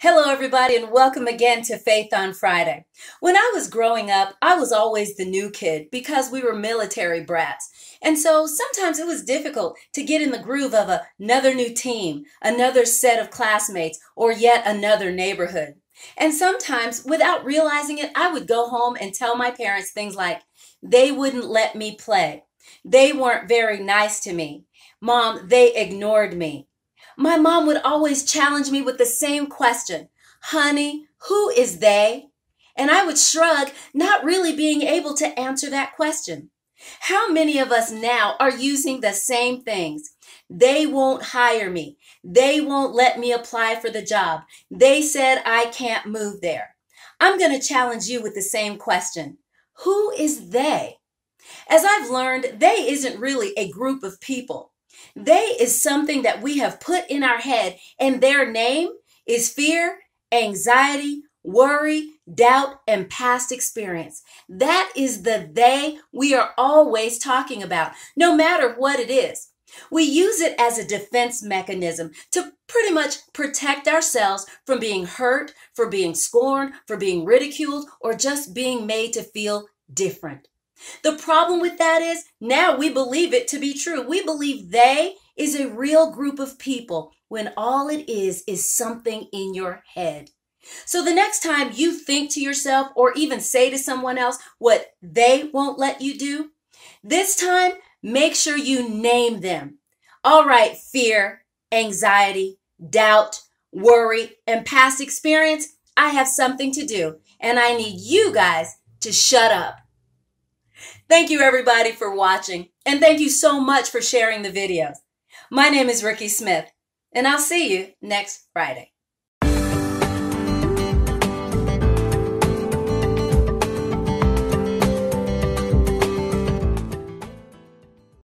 Hello, everybody, and welcome again to Faith on Friday. When I was growing up, I was always the new kid because we were military brats. And so sometimes it was difficult to get in the groove of another new team, another set of classmates, or yet another neighborhood. And sometimes, without realizing it, I would go home and tell my parents things like, they wouldn't let me play. They weren't very nice to me. Mom, they ignored me. My mom would always challenge me with the same question Honey, who is they? And I would shrug, not really being able to answer that question. How many of us now are using the same things? They won't hire me. They won't let me apply for the job. They said I can't move there. I'm going to challenge you with the same question. Who is they? As I've learned, they isn't really a group of people. They is something that we have put in our head, and their name is fear, anxiety, worry, doubt, and past experience. That is the they we are always talking about, no matter what it is. We use it as a defense mechanism to pretty much protect ourselves from being hurt, for being scorned, for being ridiculed, or just being made to feel different. The problem with that is now we believe it to be true. We believe they is a real group of people when all it is is something in your head. So the next time you think to yourself or even say to someone else what they won't let you do, this time make sure you name them. All right, fear, anxiety, doubt, worry, and past experience, I have something to do, and I need you guys to shut up. Thank you everybody for watching and thank you so much for sharing the videos. My name is Rikki Smith and I'll see you next Friday.